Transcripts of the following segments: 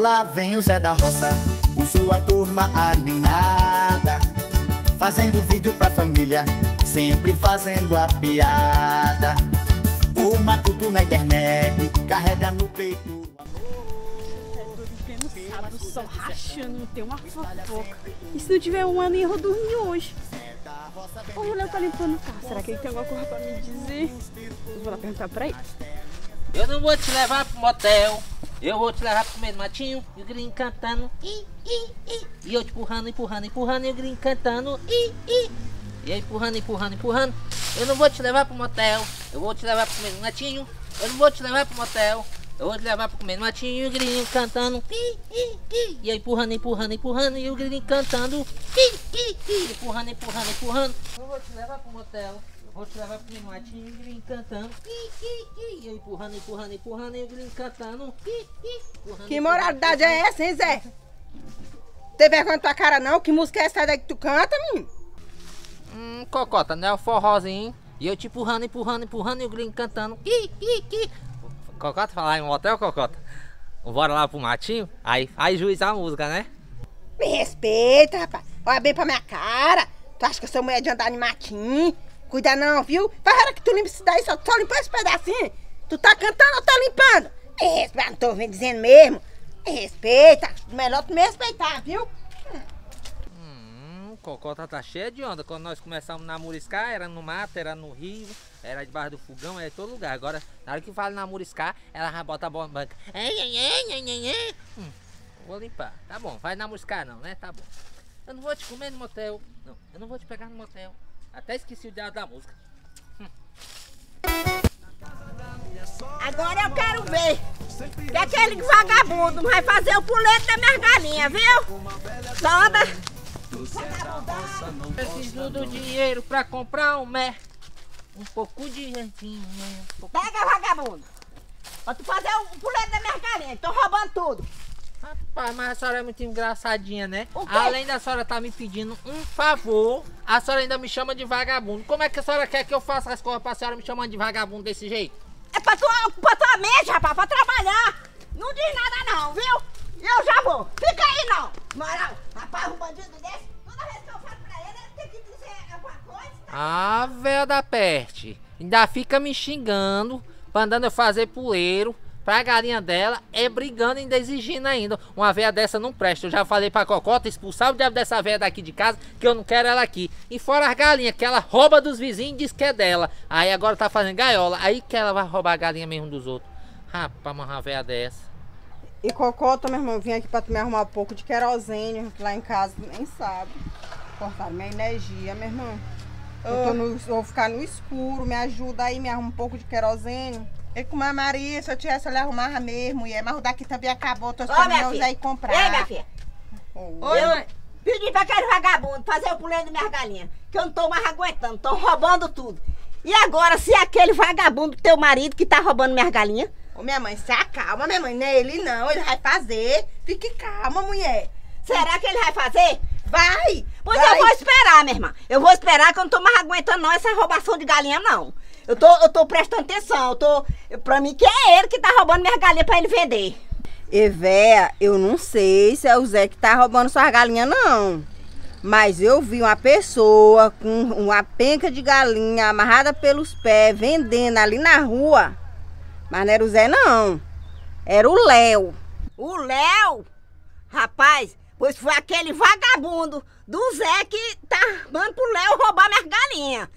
Lá vem o Zé da Roça, com sua turma animada Fazendo vídeo pra família, sempre fazendo a piada O matuto na internet, carrega no peito sábado, só rachando, tem uma fofoca. E se não tiver um ano, eu vou dormir hoje. O Léo tá limpando o carro. Será que ele tem alguma coisa pra me dizer? Eu vou lá perguntar pra ele. Eu não vou te levar pro motel. Eu vou te levar pro comer matinho. E o gringo cantando. I, i, i. E eu te empurrando, empurrando, empurrando. E o gringo cantando. I, i. E eu empurrando, empurrando, empurrando. Eu não vou te levar pro motel. Eu vou te levar pro comer matinho. Eu não vou te levar pro motel. Eu vou te levar pra comer matinho e o grilinho cantando. I, i, i. E aí empurrando, empurrando, empurrando. E o grilinho cantando. I, i, i. Empurrando, empurrando, empurrando. Eu vou te levar pro motel. Eu vou te levar pro comer matinho e o grilinho cantando. I, i, i. Empurrando, empurrando, empurrando. E o grilinho cantando. Empurrando, Que moralidade é essa, hein, Zé? Tem vergonha na tua cara não? Que música é essa daí que tu canta, menino? Hum, cocota, né? O forrozinho. E eu te empurrando, empurrando, empurrando. E o grilinho cantando. I, i, i. Cocota, falar em um hotel, Cocota? Bora lá pro matinho? Aí faz juiz a música, né? Me respeita, rapaz. Olha bem pra minha cara. Tu acha que eu sou mulher de andar de matinho? Cuida não, viu? Faz hora que tu limpa isso daí, só, só limpar esse pedacinho. Tu tá cantando ou tá limpando? Respeita, não tô dizendo mesmo. Me respeita. Melhor tu me respeitar, viu? Hum, Cocota tá cheia de onda. Quando nós começamos na Muriscar, era no mato, era no rio, era debaixo do fogão, era em todo lugar. Agora, na hora que fala na Muriscar, ela já bota a banca. Ei, ei. Hum, vou limpar. Tá bom, vai na Muriscar não, né? Tá bom. Eu não vou te comer no motel. Não, eu não vou te pegar no motel. Até esqueci o diabo da música. Quero ver que aquele vagabundo vai fazer o puleto da minha galinha, viu? Toda. Preciso do dinheiro pra comprar um mé. Um pouco de rentinho, né? Um pouco... Pega, vagabundo. Pra tu fazer o puleto da minha galinha. Tô roubando tudo. Rapaz, mas a senhora é muito engraçadinha, né? Além da senhora tá me pedindo um favor, a senhora ainda me chama de vagabundo. Como é que a senhora quer que eu faça as coisas pra senhora me chamando de vagabundo desse jeito? É pra tua, pra tua mente, rapaz, pra trabalhar. Não diz nada não, viu? Eu já vou. Fica aí não. Moral, rapaz, um bandido desse, toda vez que eu falo pra ele, ele tem que dizer alguma coisa. Ah, véia da peste. Ainda fica me xingando, mandando eu fazer puleiro pra galinha dela, é brigando e ainda exigindo ainda. Uma véia dessa não presta. Eu já falei pra Cocota expulsar o diabo dessa véia daqui de casa, que eu não quero ela aqui. E fora as galinhas, que ela rouba dos vizinhos e diz que é dela. Aí agora tá fazendo gaiola. Aí que ela vai roubar a galinha mesmo dos outros. Rapaz, uma véia dessa. E Cocota, meu irmão, eu vim aqui pra tu me arrumar um pouco de querosene, que lá em casa nem sabe. Cortaram minha energia, meu irmão. Eu no, vou ficar no escuro, me ajuda aí, me arruma um pouco de querosene. E com a Maria, se eu tivesse, eu lhe arrumava mesmo. E é, mas o daqui também acabou, tô esperando já ir comprar. Ei, minha filha. Oi, eu pedi pra aquele vagabundo fazer o puleiro de minha galinha, que eu não tô mais aguentando, tô roubando tudo. E agora, se é aquele vagabundo teu marido que tá roubando minhas galinhas, Ô, minha mãe, se acalma, minha mãe. Não é ele não, ele vai fazer. Fique calma, mulher. será que ele vai fazer? Vai! Pois vai. eu vou esperar, minha irmã. Eu vou esperar que eu não tô mais aguentando não essa roubação de galinha, não. Eu tô, eu tô prestando atenção, eu tô... Pra mim que é ele que tá roubando minhas galinhas pra ele vender. E véia, eu não sei se é o Zé que tá roubando suas galinhas, não. Mas eu vi uma pessoa com uma penca de galinha amarrada pelos pés, vendendo ali na rua. Mas não era o Zé, não. Era o Léo. O Léo? Rapaz, pois foi aquele vagabundo do Zé que tá mandando pro Léo roubar minhas galinhas.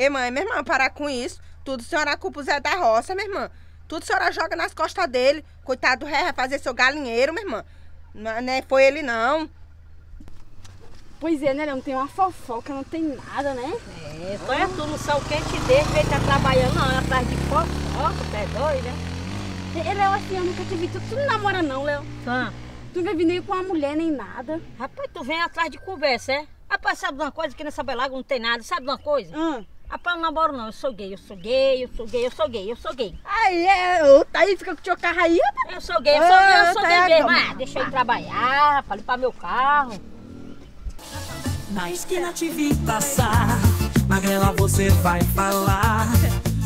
Ei, mãe, minha irmã, parar com isso. Tudo senhora culpa o Zé da roça, minha irmã. Tudo senhora joga nas costas dele. Coitado do ré, vai fazer seu galinheiro, minha irmã. Não, não foi ele, não. Pois é, né, Léo? Não tem uma fofoca, não tem nada, né? É, olha tu não sabe o que te deixa, ele tá trabalhando não, atrás de fofoca, tu é doido, né? Léo, assim, eu nunca te vi. Tu, tu não namora, não, Léo. Ah, Tu nunca vi nem com uma mulher, nem nada. rapaz, tu vem atrás de conversa, é? Rapaz, sabe de uma coisa que nessa belaga não tem nada, sabe de uma coisa? Hum. Rapaz, não namoro não, eu sou gay, eu sou gay, eu sou gay, eu sou gay, eu sou gay. Aí, é, tá aí, fica com o teu carro aí, rapaz. Eu sou gay, eu sou gay, eu sou tá gay mesmo. Ah, deixa eu ir trabalhar, rapaz, limpar meu carro. Na esquina te vi passar, magrela você vai falar.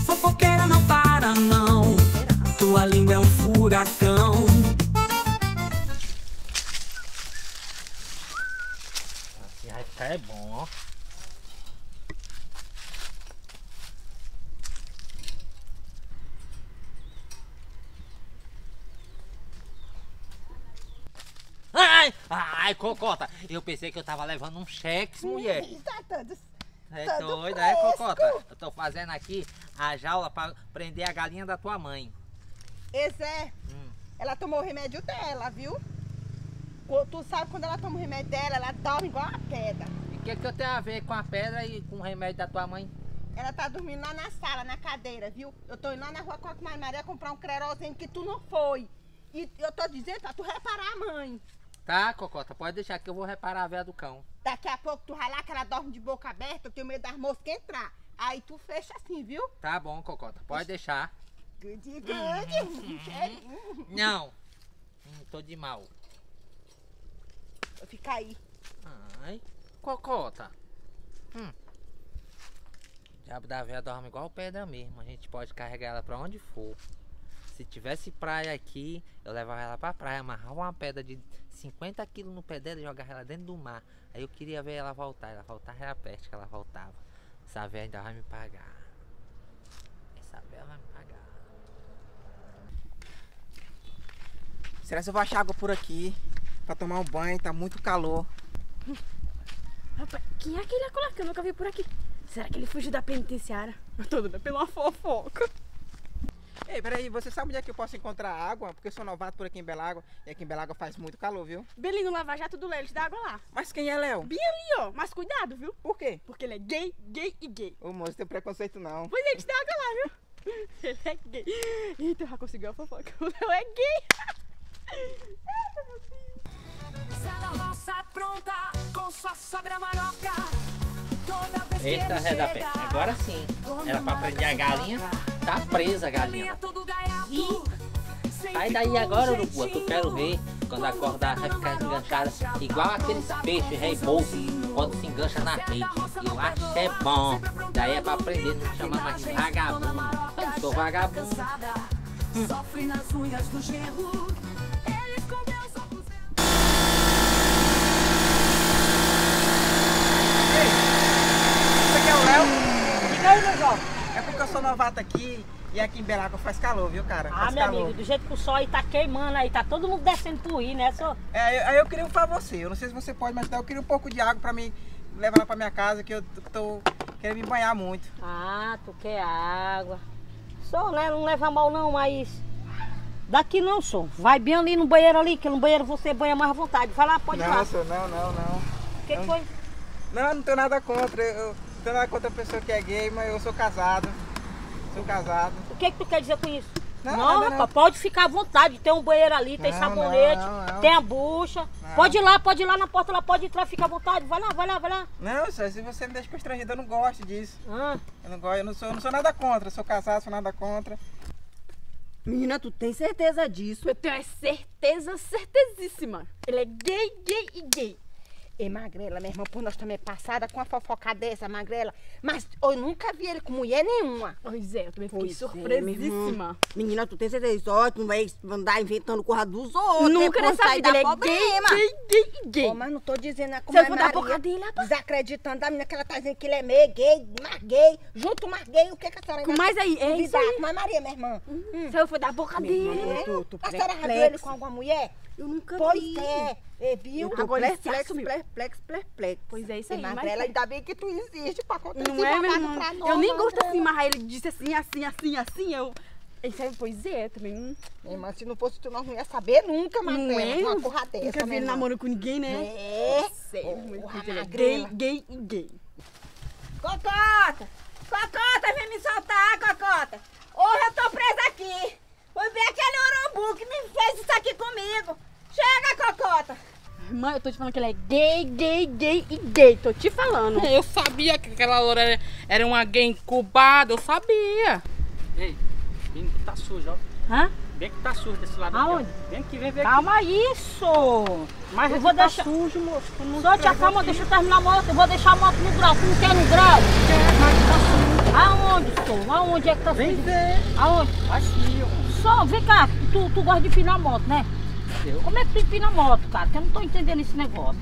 Fofoqueira não para não, tua língua é um furacão. Assim, Esse é bom, ó. Ai, cocota. Eu pensei que eu tava levando um cheque, mulher. Tá todo É Todo doida, é, cocota? Eu tô fazendo aqui a jaula pra prender a galinha da tua mãe. Esse é. Hum. Ela tomou o remédio dela, viu? Tu sabe quando ela toma o remédio dela, ela dorme igual uma pedra. E o que, que eu tenho a ver com a pedra e com o remédio da tua mãe? Ela tá dormindo lá na sala, na cadeira, viu? Eu tô indo lá na rua com a Maria Maria comprar um crerozinho que tu não foi. E eu tô dizendo pra tu reparar a mãe. Tá, cocota, pode deixar que eu vou reparar a veia do cão. Daqui a pouco tu vai lá que ela dorme de boca aberta, eu tenho medo das moscas entrar. Aí tu fecha assim, viu? Tá bom, cocota, pode deixar. Good, good. Cheirinho. Não, hum, tô de mal. Fica aí. Ai, cocota. Hum. O diabo da véia dorme igual pedra mesmo. A gente pode carregar ela pra onde for. Se tivesse praia aqui, eu levava ela pra praia, amarrava uma pedra de 50 quilos no pé dela e jogava ela dentro do mar. Aí eu queria ver ela voltar. Ela voltava, era peste que ela voltava. Essa véia ainda vai me pagar. Essa véia vai me pagar. Será que eu vou achar água por aqui? Pra tomar um banho, tá muito calor. Rapaz, quem é aquele acolá que eu nunca vi por aqui? Será que ele fugiu da penitenciária? Eu tô doida pela fofoca. Ei, peraí, você sabe onde é que eu posso encontrar água? Porque eu sou novato por aqui em Belágua. E aqui em Belágua faz muito calor, viu? Belinho Lava Jato do Léo, te dá água lá. Mas quem é Léo? Bem ali, ó. Mas cuidado, viu? Por quê? Porque ele é gay, gay e gay. Ô moço, tem preconceito não. Pois ele te dá água lá, viu? Ele é gay. Eita, já conseguiu a fofoca. O Léo é gay. Eita, meu Deus. Sala roça pronta com sua sogra maroca. Eita, ele reda pé. chega, Agora sim. Era pra prender a galinha. Tá presa a galinha. gaiato. Sai daí agora, urubu, eu quero ver. Quando acordar, vai ficar enganchada. Igual aqueles peixes rei bolso, quando se engancha na rede. Eu acho que é bom. Daí é pra aprender, não chama mais vagabundo. Eu sou vagabundo Sofre nas unhas do genro. Ele escondeu os óculos. Você que é o Léo? Diga aí, meu jovem. É porque eu sou novato aqui e aqui em Belágua faz calor, viu, cara? Ah, faz meu calor. amigo, do jeito que o sol aí tá queimando aí, tá todo mundo descendo pro rio, né? Só... É, aí- aí eu queria um pra você. Eu não sei se você pode me ajudar. Eu queria um pouco de água pra mim levar lá pra minha casa, que eu tô querendo me banhar muito. Ah, tu quer água. Sou, né? Não leva mal não, mas. Daqui não sou. Vai bem ali no banheiro ali, que no banheiro você banha mais à vontade. Vai lá, pode ir lá. Nossa, não, não, não. O que, que foi? Não, não tenho nada contra. Eu nada contra a pessoa que é gay, mas eu sou casado. Sou casado. O que, que tu quer dizer com isso? Não, Não, nada, rapaz, não. pode ficar à vontade. Tem um banheiro ali, tem Não, sabonete, não, não. tem a bucha. Não. Pode ir lá, pode ir lá na porta, lá pode entrar, fica à vontade. Vai lá, vai lá, vai lá. Não, só se você me deixa constrangido, eu não gosto disso. Ah, Eu não gosto, eu não sou, eu não sou nada contra. Eu sou casado, sou nada contra. Menina, tu tem certeza disso? Eu tenho a certeza, certezíssima. Ele é gay, gay e gay. Ei, Magrela, minha irmã, por nós também passada com uma fofoca dessa, Magrela. Mas eu nunca vi ele com mulher nenhuma. Pois é, eu também fiquei Pois é, surpresíssima. Menina, tu tem certeza não vai andar inventando corra dos outros. Nunca depois nessa vida ele é gay, gay, gay. Ô, mas não tô dizendo a Se eu for dar Maria, boca dele, rapaz. Desacreditando da menina que ela tá dizendo que ele é meio gay, mais gay, junto mais gay, o que que a senhora Com mais aí, é isso aí. Com mais Maria, minha irmã. Se eu for dar boca dele. É? Tu- tu a senhora já viu ele com alguma mulher? Eu nunca Pois vi. é, é, tô Agora perplexo, perplexo, perplexo. Pois é, isso aí. mas- Magrela, ainda bem que tu existe pra contar Não é, pra nós, Eu nem gosto assim, mas aí ele disse assim, assim, assim, assim, eu... Sabe, pois é, também não... Minha irmã, se não fosse tu, nós não ia saber nunca, Não Magrela, é? uma porra dessa, Nunca vi minha ele namorando com ninguém, né? É. Sério, muito é gay, gay e gay. Cocota! Cocota, vem me soltar, Cocota! Hoje eu tô presa aqui! Foi ver aquele urubu que me fez isso aqui comigo! Chega, Cocota! Mãe, eu tô te falando que ele é gay, gay, gay e gay. Tô te falando. Eu sabia que aquela loura era, era uma gay incubada, eu sabia. Ei, vem que tá sujo, ó. Hã? Vem que tá sujo desse lado aqui, Aonde? ó. Vem aqui, vem ver aqui. Calma isso! Mas eu aqui vou tá deixar- sujo, moço. Só te acalma, aqui. deixa eu terminar a moto. Eu vou deixar a moto no grau. Tu não quer no grau? Aonde, sou? Aonde é que tá Vem sujo? ver. Aonde? Aqui, ó. Só, vem cá. Tu, tu gosta de finar a moto, né? Deus. Como é que tu empina a moto, cara? Que eu não tô entendendo esse negócio.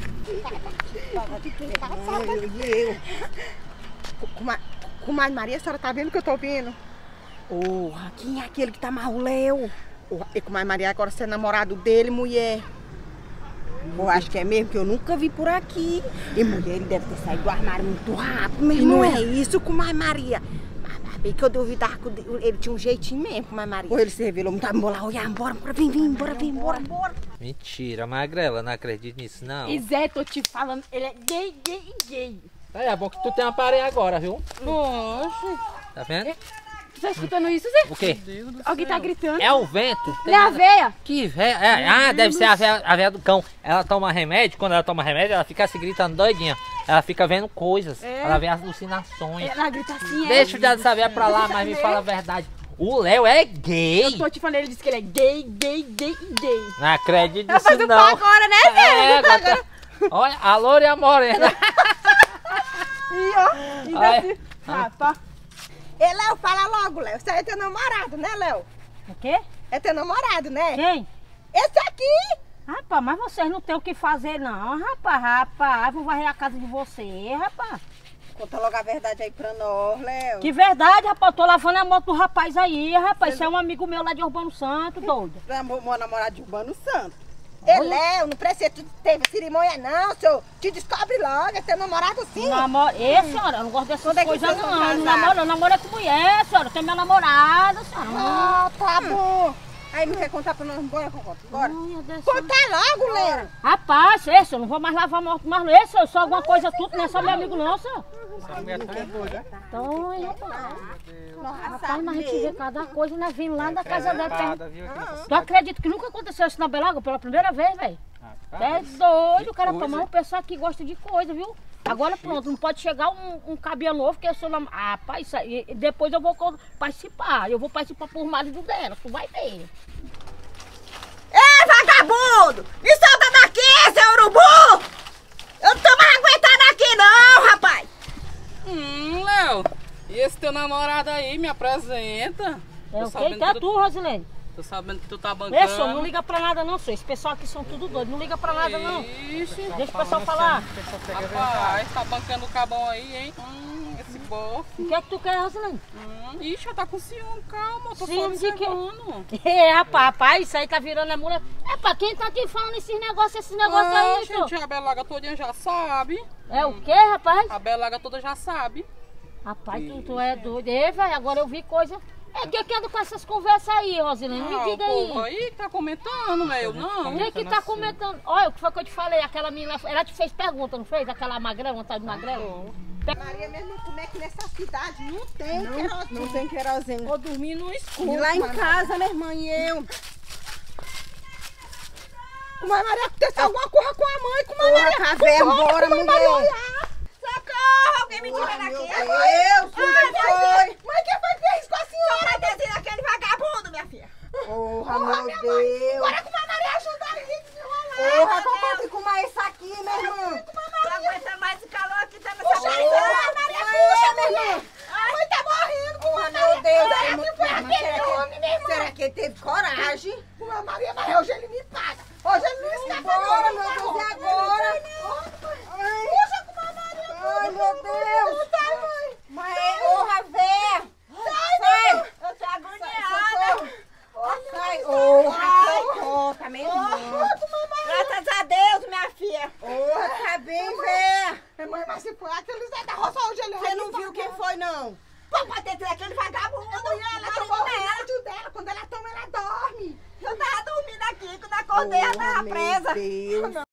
E eu? Com, ma, com mais Maria, a senhora tá vendo que eu tô vendo? Porra, quem é aquele que tá Léo? Porra, E com mais Maria agora você é namorado dele, mulher. Eu acho que é mesmo, que eu nunca vi por aqui. E mulher, ele deve ter saído do armário muito rápido, meu irmão. não é isso com mais Maria. Bem que eu duvidava que ele tinha um jeitinho mesmo com mais Maria. Ou ele se revelou muito, ah, bora, olha, bora, bora, vem, vem, bora, vem, bora, bora. Mentira, Magrela, não acredito nisso, não. E Zé, tô te falando, ele é gay, gay, gay. É, é bom que tu tem uma parede agora, viu? Oxe. Tá vendo? Tá escutando isso, Zé? O quê? Alguém tá gritando. É o vento. tem É a veia. Que véia? É, ah, deve ser a véia, a véia do cão. Ela toma remédio, quando ela toma remédio, ela fica se gritando doidinha. Ela fica vendo coisas. É. Ela vê alucinações. Ela grita assim, é. Deixa o dessa véia pra lá, mas me fala a verdade. O Léo é gay. Eu tô te falando, ele disse que ele é gay, gay, gay e gay. Não acredito nisso não. pá agora, né, Zé? É, pá agora tá- Olha, a loura e a morena. E ó, ainda Ai. assim. Rapaz. Ei, Léo, fala logo, Léo. Você é teu namorado, né, Léo? O quê? É teu namorado, né? Quem? Esse aqui. Rapaz, mas vocês não tem o que fazer, não. Rapaz, rapaz, vou varrer a casa de você, rapaz. Conta logo a verdade aí pra nós, Léo. Que verdade, rapaz. Eu tô lavando a moto do rapaz aí, rapaz. Você é um amigo meu lá de Urbano Santo, doido. Meu, namorado de Urbano Santo. Ei, Léo, não precisa tu teve cerimônia não, senhor. Te descobre logo, é teu namorado sim. Namoro... Ê, senhora, eu não gosto dessas Quando é coisas vocês vão não. Não namoro, eu namoro é com mulher, senhora. Eu tenho minha namorada, senhora. Ah, tá bom. Aí não quer contar pra nós? Bora, Cocota, bora. Conta logo, Léo. Rapaz, esse, eu não vou mais lavar a moto mais esse, eu sou alguma coisa tudo, não é só meu amigo não, senhor. Essa mulher tá é doida. Então, hein, rapaz. Rapaz, mas a gente vê cada coisa, né? Vindo lá da casa dela. Nessa Tu acredita que nunca aconteceu isso na Belaga pela primeira vez, velho? É doido, o cara tomar um pessoal que gosta de coisa, viu? Agora pronto, não pode chegar um, um cabelo novo que eu sou nam... Ah, rapaz, isso aí, e depois eu vou participar. Eu vou participar por marido dela, tu vai ver. Ei, vagabundo! Me solta daqui, seu urubu! Eu não tô mais aguentando aqui não, rapaz! Hum, Léo. E esse teu namorado aí me apresenta? É o sabendo Que é tu- tu, Rosilene? Tô sabendo que tu tá bancando. É, senhor, não liga pra nada não, senhor. Esse pessoal aqui são tudo doido, não liga pra nada não. Ixi. Deixa o pessoal falar. Rapaz, tá bancando o cabão aí, hein? Hum, esse bofo. O que é que tu quer, Rosilene? Hum, ixi, já tá com ciúme, calma, eu tô Ciúme só observando. É, rapaz, rapaz, isso aí tá virando a mula. É pra quem tá aqui falando esses negócios, esses negócios Ah, aí, senhor? gente, a Belaga toda já sabe. É o quê, rapaz? A Belaga toda já sabe. Rapaz, tu, tu é doido. Ei, velho, agora eu vi coisa. É que que anda com essas conversas aí, Rosilene? Me o diga povo aí. aí que tá comentando, não é eu não. Quem que tá comentando? Olha, o que foi que eu te falei? Aquela menina, ela te fez pergunta, não fez? Aquela magrela, tá de magrela? Maria, mesmo como é que nessa cidade não tem querosene? Não tem querosene. Vou dormir no escuro. E lá em casa, minha irmã e eu. Mas Maria, aconteceu alguma coisa com a mãe, com a Maria. Porra, café, embora, mulher. Socorro! Alguém me tira Ai, daqui! meu Ai, Deus, quem foi? Mas quem foi que fez com a senhora? Só vai ter sido aquele vagabundo, minha filha! Porra, meu Deus. Bora com a Maria ajudar a gente desenrolar! Porra, Cocota, e como é isso aqui, minha irmã? Tô aguentando mais esse calor aqui, tá nessa Puxa, pressão! Maria, puxa, minha minha irmã. A mãe tá morrendo! Porra, meu Deus. Será irmã. que foi Mas aquele será que- homem, minha irmã? Será que ele teve coragem? Uma Maria, mas hoje ele me paga! Hoje ele não escapa Embora, não, meu tá Deus, bom. e agora? Ai. Puxa com uma Maria! Ai, meu Deus. Sai, mãe! Mas, porra, véia. Sai, Sai. mãe! Eu tô agoniada! Sai, porra, Cocota, minha irmã. Graças a Deus, minha filha! Porra, tá bem, véia. Mãe, mas se foi aquele Zé da Roça, hoje ele Você não viu quem foi, não? Pô, pode ter sido aquele vagabundo! Ela tomou o remédio dela. Quando ela toma, ela dorme. Eu tava dormindo aqui, quando acordei, ela tava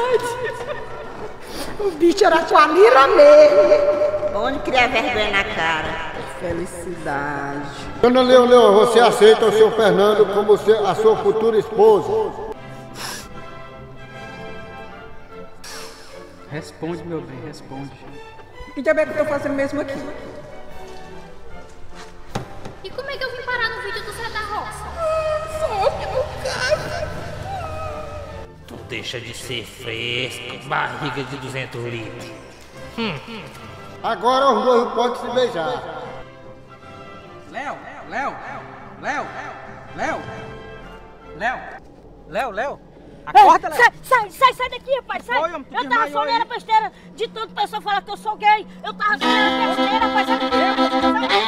verdade. O bicho era sua lira mesmo. Bom de criar vergonha na cara. Felicidade. Dona leio. você aceita o seu Fernando como a sua futura esposa? Responde, meu bem, responde. E também é que eu tô fazendo mesmo aqui. Deixa de ser fresco, barriga de 200 litros. Hum. Agora os dois podem se beijar. Léo, Léo, Léo, Léo, Léo, Léo, Léo. Acorda, Léo. Sai, sai, sai, sai daqui, rapaz, sai. Eu tava desmaiou sonhando aí. besteira de tanto pessoa falar que eu sou gay. Eu tava sonhando besteira, rapaz, sai daqui.